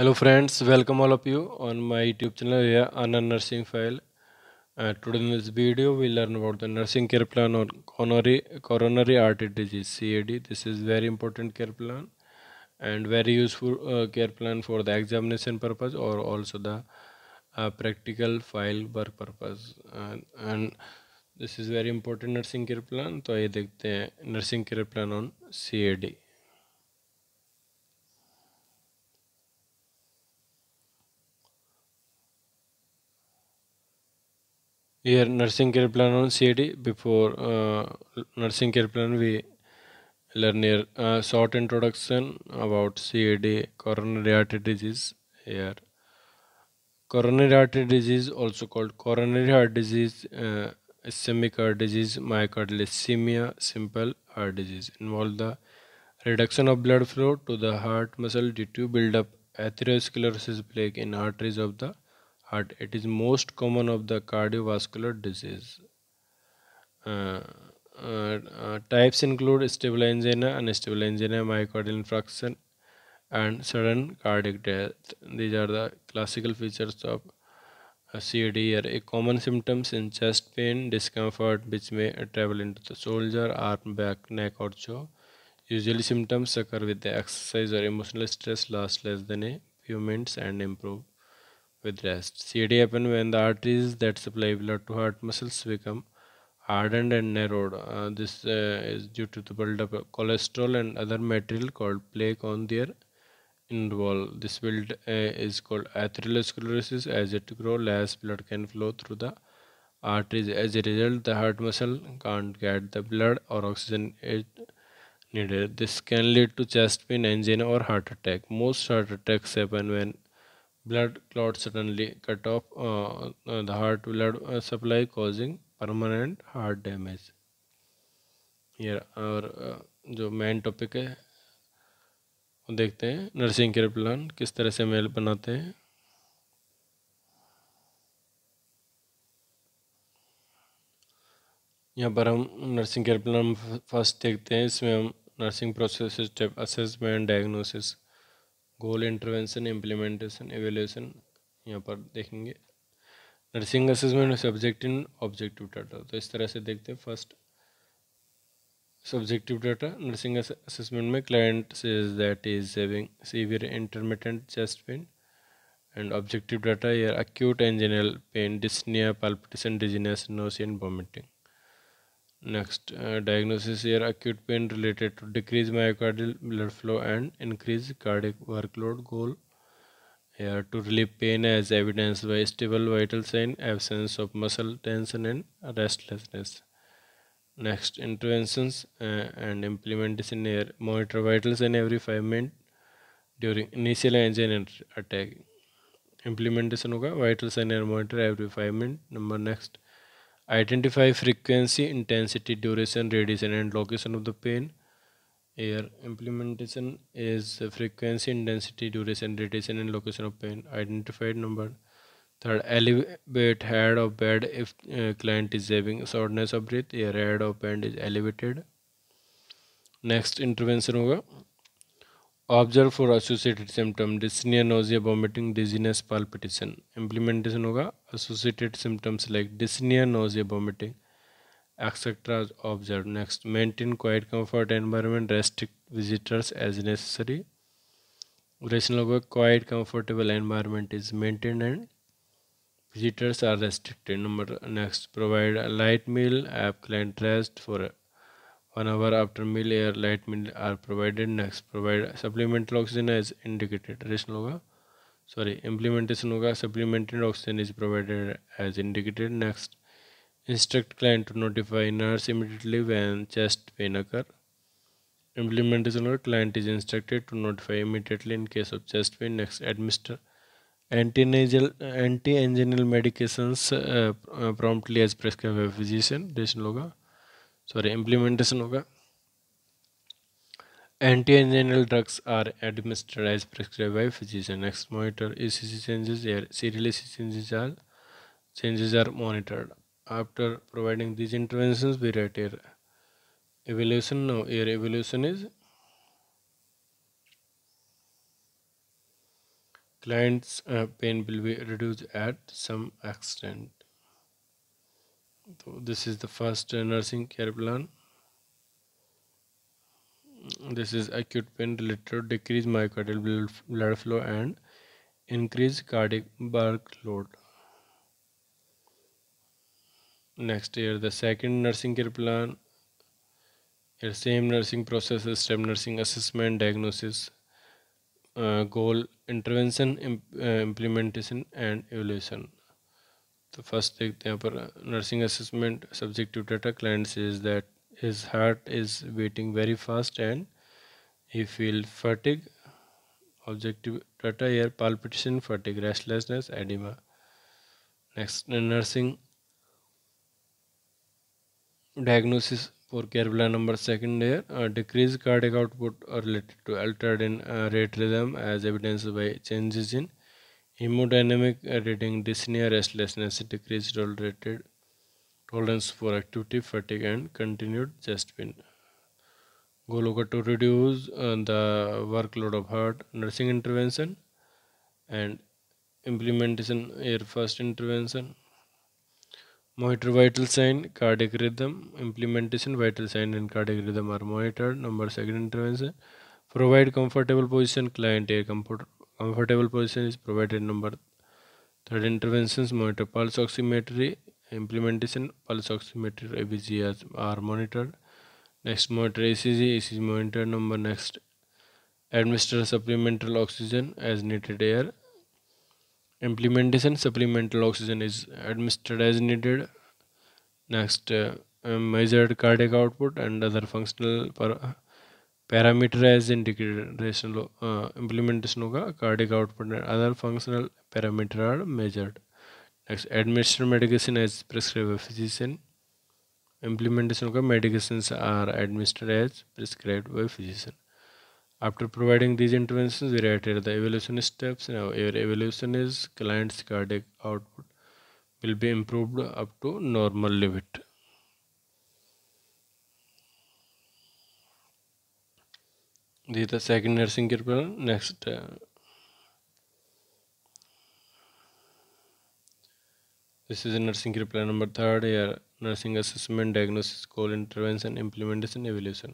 Hello friends welcome all of you on my YouTube channel on nursing file today in this video we learn about the nursing care plan on coronary coronary artery disease CAD this is very important care plan and very useful care plan for the examination purpose और also the practical file work purpose and this is very important nursing care plan तो ये देखते हैं nursing care plan on CAD Here nursing care plan on CAD. Before uh, nursing care plan we learn here uh, short introduction about CAD coronary artery disease here. Coronary artery disease also called coronary heart disease, uh, ischemic heart disease, myocardial ischemia, simple heart disease involve the reduction of blood flow to the heart muscle due to build up atherosclerosis plaque in arteries of the heart. It is most common of the cardiovascular disease. Uh, uh, uh, types include stable angina, unstable angina, myocardial infarction, and sudden cardiac death. These are the classical features of uh, CAD. Here, a common symptoms in chest pain, discomfort, which may travel into the shoulder, arm, back, neck, or jaw. Usually, symptoms occur with the exercise or emotional stress, last less than a few minutes, and improve with rest. CAD happen when the arteries that supply blood to heart muscles become hardened and narrowed. Uh, this uh, is due to the buildup of cholesterol and other material called plaque on their inner wall. This build uh, is called atherosclerosis. As it grows, less blood can flow through the arteries. As a result, the heart muscle can't get the blood or oxygen it needed. This can lead to chest pain, angina, or heart attack. Most heart attacks happen when blood clot suddenly cut off uh, uh, the heart blood uh, supply causing permanent heart damage. ये और जो main topic है वो देखते हैं nursing care plan किस तरह से मेल बनाते हैं। यहाँ पर हम नर्सिंग केयर प्लान फ़र्स्ट देखते हैं इसमें हम nursing process step assessment diagnosis goal intervention implementation evaluation यहाँ पर देखेंगे। Nursing assessment subjective and objective data तो इस तरह से देखते हैं। First subjective data nursing assessment में client says that is saving severe intermediate chest pain and objective data, here acute anginal pain, dyspnea, palpitation, dizziness, nausea and next uh, diagnosis here acute pain related to decreased myocardial blood flow and increased cardiac workload. Goal here to relieve pain as evidenced by stable vital sign absence of muscle tension and restlessness. Next interventions uh, and implementation here. Monitor vital sign every 5 minutes during initial angina attack. Implementation होगा vital sign and monitor every 5 minutes. Number next identify frequency intensity duration radiation and location of the pain here implementation is frequency intensity duration radiation and location of pain identified number third elevate head of bed if uh, client is having shortness of breath here head of bed is elevated next intervention होगा observe for associated symptom dyspnea nausea vomiting dizziness palpitation implementation होगा associated symptoms like dyspnea nausea vomiting etcetera observe next maintain quiet comfort environment restrict visitors as necessary rationale होगा quiet comfortable environment is maintain and are restricted. Number, next, provide a light meal app client rest for one hour after meal air light meal are provided next provide supplemental oxygen as indicated rationale होगा sorry implementation होगा supplemented oxygen is provided as indicated next instruct client to notify nurse immediately when chest pain occur implementation होगा client is instructed to notify immediately in case of chest pain next administer antianginal anti anginal medication promptly as prescribe physician rationale होगा sorry implementation होगा। Anti-anginal drugs are administered as prescribed by physician. Next monitor ECG changes here serial changes are changes are monitored. After providing these interventions we write here evaluation. Now here evaluation is client's uh, pain will be reduced at some extent so this is the first nursing care plan. This is acute pain related decrease myocardial blood flow and increase cardiac workload. Next year the second nursing care plan. Here same nursing process step nursing assessment diagnosis uh, goal intervention imp, uh, implementation and evaluation the first देखते हैं यहाँ पर nursing assessment subjective data client says that his heart is beating very fast and he feel fatigue. Objective data here palpitation fatigue restlessness edema. Next uh, nursing diagnosis for care plan number second here uh, decreased cardiac output related to altered in uh, rate rhythm as evidenced by changes in hemodynamic reading, dyspnea, restlessness, decreased tolerated tolerance for activity, fatigue, and continued chest pain. Goal to reduce uh, the workload of heart, nursing intervention, and implementation air first intervention. Monitor vital sign, cardiac rhythm, implementation, vital sign and cardiac rhythm are monitored. Number second intervention, provide comfortable position, client air comfort comfortable position is provided. Number third interventions monitor pulse oximetry implementation pulse oximetry ABGs are monitored next monitor ECG ECG monitor. Number next administer supplemental oxygen as needed air. Implementation supplemental oxygen is administered as needed. Next uh, measured cardiac output and other functional parameters indicator implementation cardiac output other functional parameter are measured next administer medication as prescribe physician implementation का medication are administer as prescribe by physician after providing these intervention the evaluation steps ever evaluation is client's cardiac output will be improved up to normal limit this is the second nursing care plan uh, this is a nursing care plan number third here nursing assessment diagnosis goal intervention implementation evaluation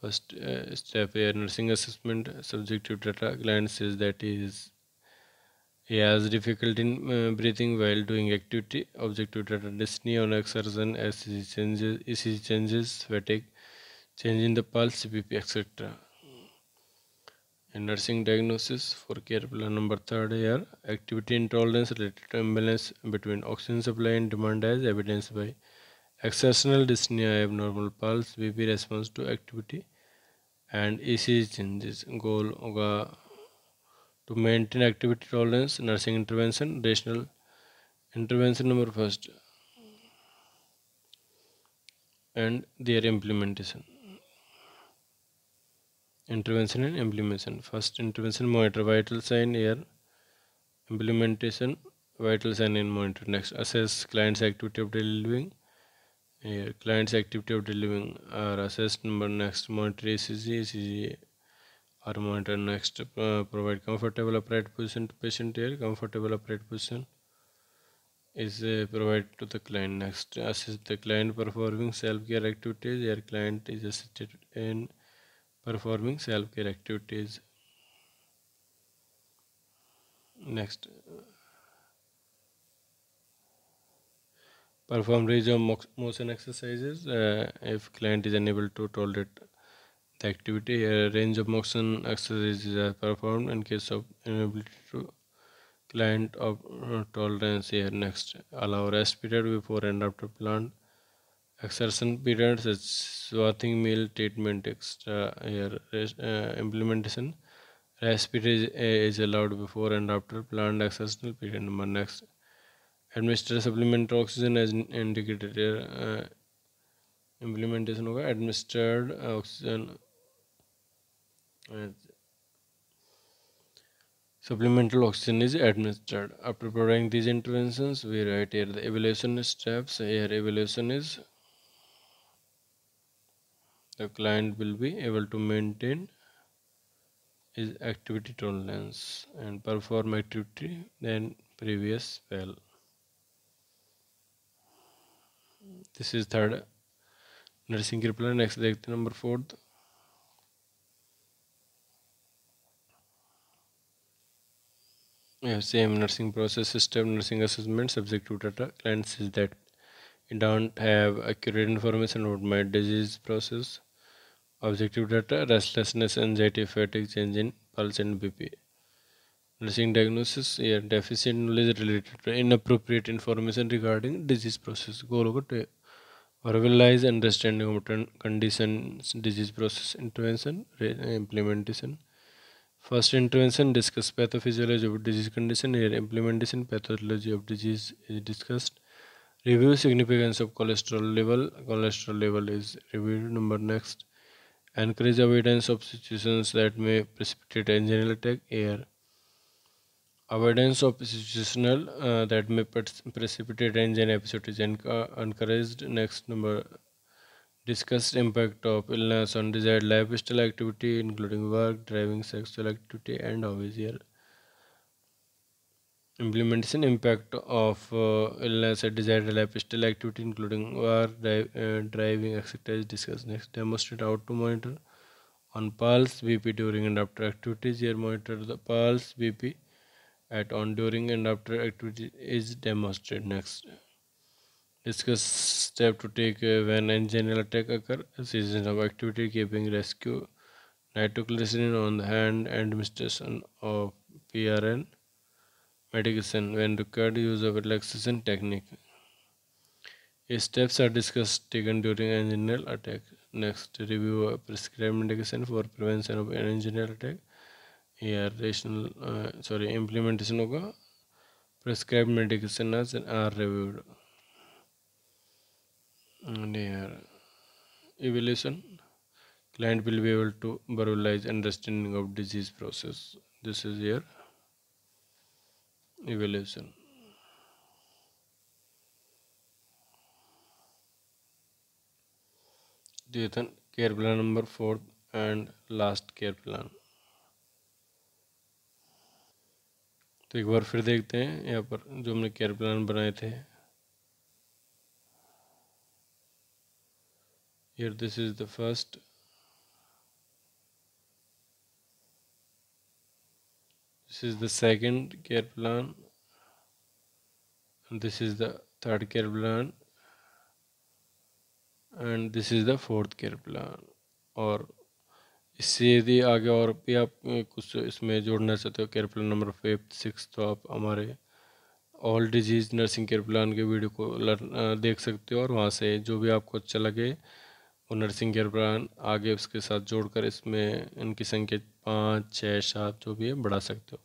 first uh, step here nursing assessment subjective data client says that he is he has difficulty in uh, breathing while doing activity objective data dyspnea on exertion as changes ECG changes fatigue change in the pulse CPP etc in nursing diagnosis for care plan number third here activity intolerance related to imbalance between oxygen supply and demand as evidenced by exertional dyspnea abnormal pulse bp response to activity and ecg changes. Goal hoga to maintain activity tolerance nursing intervention rational intervention number first and their implementation intervention and implementation. First intervention monitor vital sign here. Implementation vital sign and monitor. Next assess client's activity of daily living. Here client's activity of daily living are assessed. Number next monitor ECG ECG or monitor. Next uh, provide comfortable upright position to patient here. Comfortable upright position is uh, provided to the client. Next assist the client performing self-care activities. Here client is assisted in performing self-care activities. Next. Perform range of motion exercises uh, if client is unable to tolerate the activity a range of motion exercises are performed in case of inability to client of uh, tolerance. Here next. Allow rest period before and after plant exertion periods as swathing meal treatment extra here. Uh, implementation. Rest period is, allowed before and after. Planned exertional period number next. Administer supplemental oxygen as indicated here. Uh, implementation होगा administered oxygen. Supplemental oxygen is administered. After providing these interventions we write here the evaluation steps. Here evaluation is the client will be able to maintain is activity tolerance and perform activity than previous well this is third nursing care plan next देखते number fourth yeah, same nursing process system nursing assessment subjective data client says that you don't have accurate information about my disease process objective data restlessness anxiety fatigue change in pulse and bp nursing diagnosis yeah, deficient knowledge related to inappropriate information regarding disease process goal to verbalize understanding of conditions disease process intervention implementation first intervention discuss pathophysiology of disease condition here implementation pathology of disease is discussed review significance of cholesterol level cholesterol level is reviewed number next encourage avoidance of situations that may precipitate angina attack air Avoidance of situational uh, that may precipitate angina episode is encouraged. Next number discussed impact of illness on desired lifestyle activity including work, driving, sexual activity and hobbies here. Implementation impact of uh, illness at desired lifestyle activity including work, uh, driving, exercise is discussed. Next demonstrate how to monitor on pulse, BP during and after activities. Here monitor the pulse, BP at on during and after activity is demonstrated next discuss step to take uh, when anginal attack occur cessation of activity keeping rescue nitroglycerin on the hand administration of prn medication when required use of relaxation technique. Steps are discussed taken during anginal attack. Next review prescribed medication for prevention of anginal attack. Here rational uh, sorry implementation होगा prescribed medication are reviewed. And here evaluation. Client will be able to verbalize understanding of disease process. This is here evaluation then care plan number four and last care plan तो एक बार फिर देखते हैं यहाँ पर जो हमने केयर प्लान बनाए थे here this is the first this is the second care plan. And this is the third care plan. And this is the fourth care plan. और इससे यदि आगे और भी आप कुछ इसमें जोड़ना चाहते हो care plan number fifth six तो आप हमारे all disease nursing care plan के वीडियो को देख सकते हो और वहाँ से जो भी आपको अच्छा लगे वो नर्सिंग केयर प्लान आगे उसके साथ जोड़कर इसमें इनकी संख्या पाँच, छः, सात, जो भी है, बढ़ा सकते हो।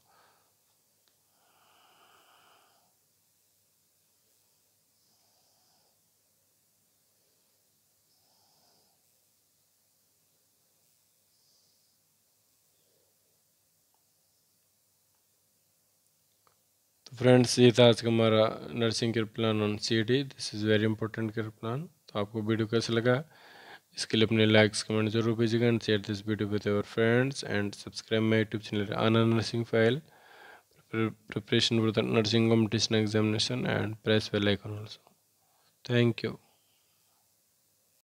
फ्रेंड्स, ये था आज का हमारा nursing care plan on C this is very important care plan तो आपको वीडियो कैसा लगा? इसके लिए अपने लाइक्स कमेंट ज़रूर भेजिएगा and share this video with our friends and subscribe my YouTube channel Anand nursing file preparation for the nursing competition examination and press bell icon also thank you